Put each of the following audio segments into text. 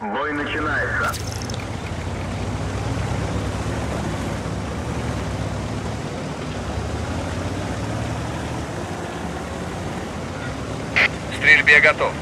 Бой начинается. Стрельбе готов.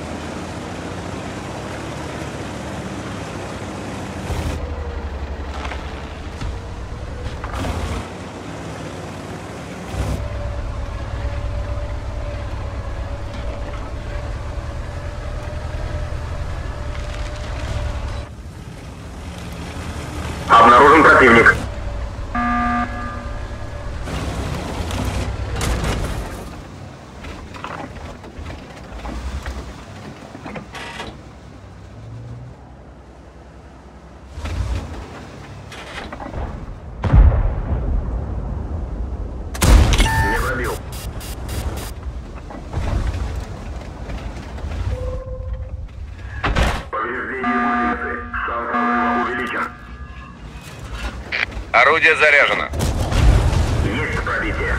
Орудие заряжено. Есть пробитие.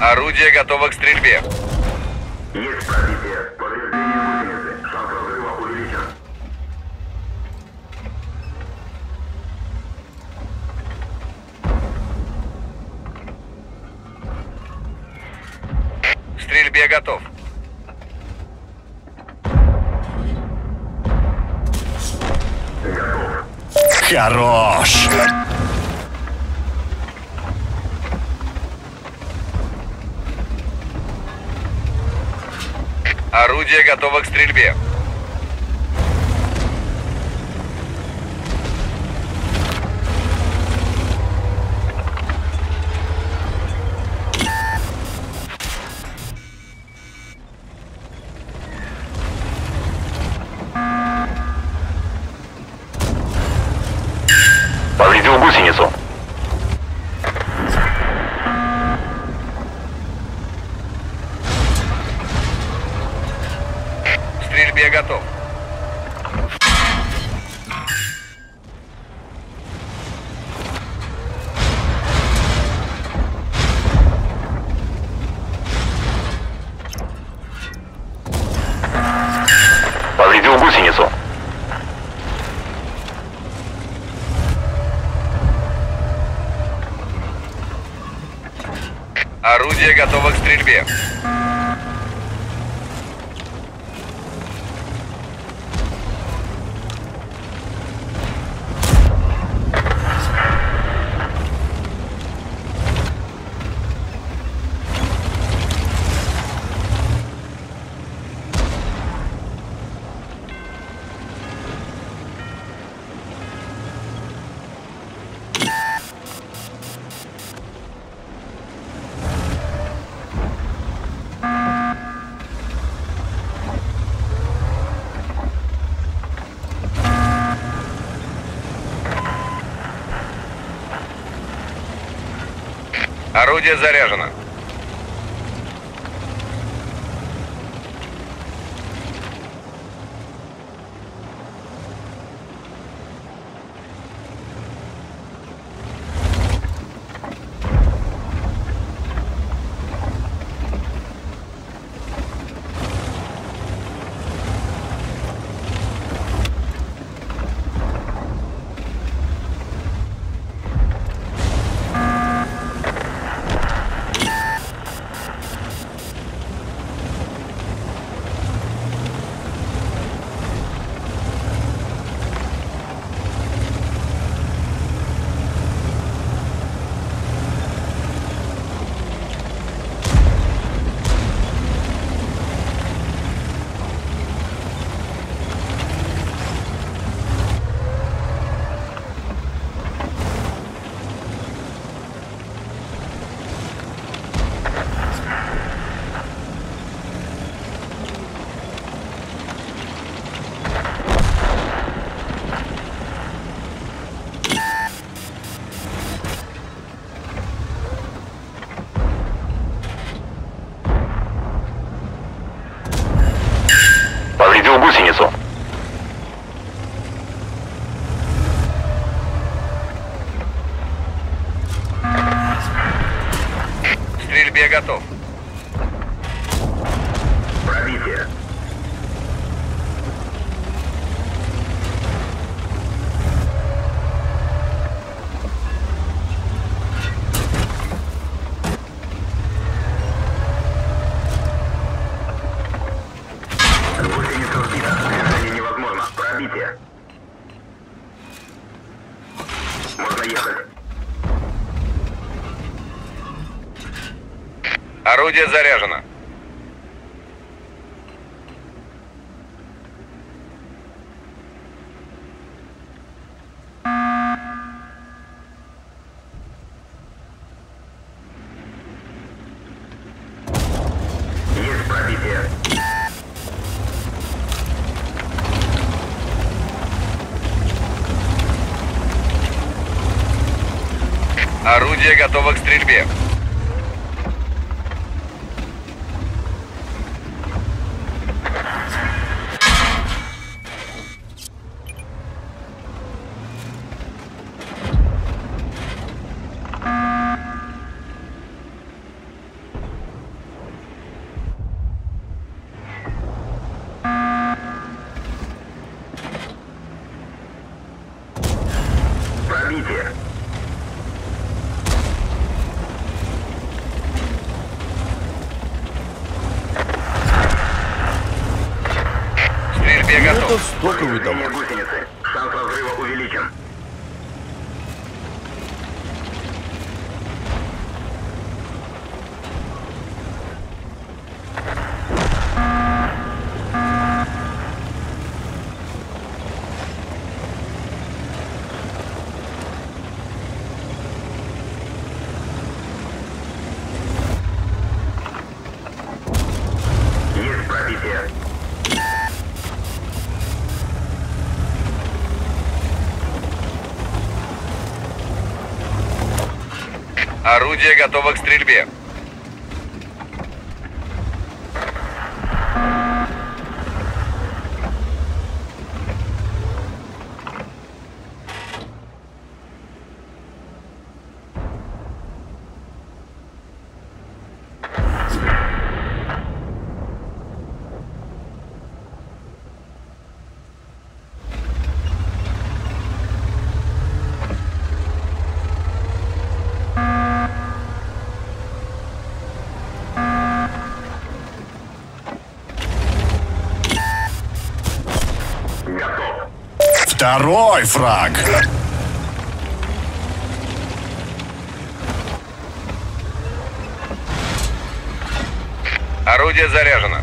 Орудие готово к стрельбе. Есть пробитие. Готов. Хорош! Орудие готово к стрельбе. Повредил гусеницу. К стрельбе готов. Повредил гусеницу. Орудие готово к стрельбе. Орудие заряжено. Стрельбе готов. Орудие заряжено. Орудие готово к стрельбе. Пробитие. К стрельбе Это готов. стоковый гусеницы. Шанс разрыва увеличен. Есть пробитие. Орудие готово к стрельбе. Второй фраг. Орудие заряжено.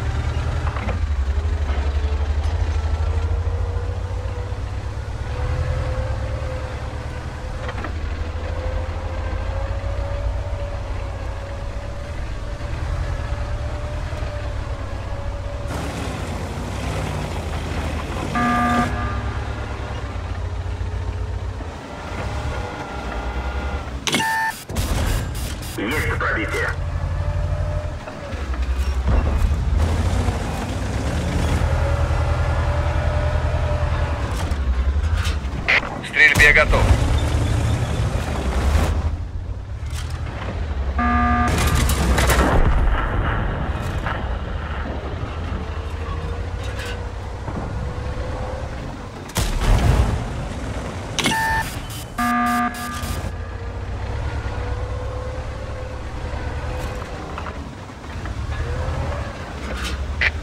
Готов.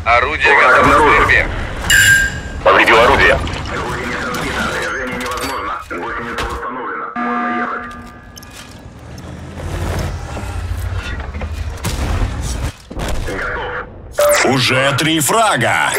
Орудие готово к стрельбе. Уже три фрага.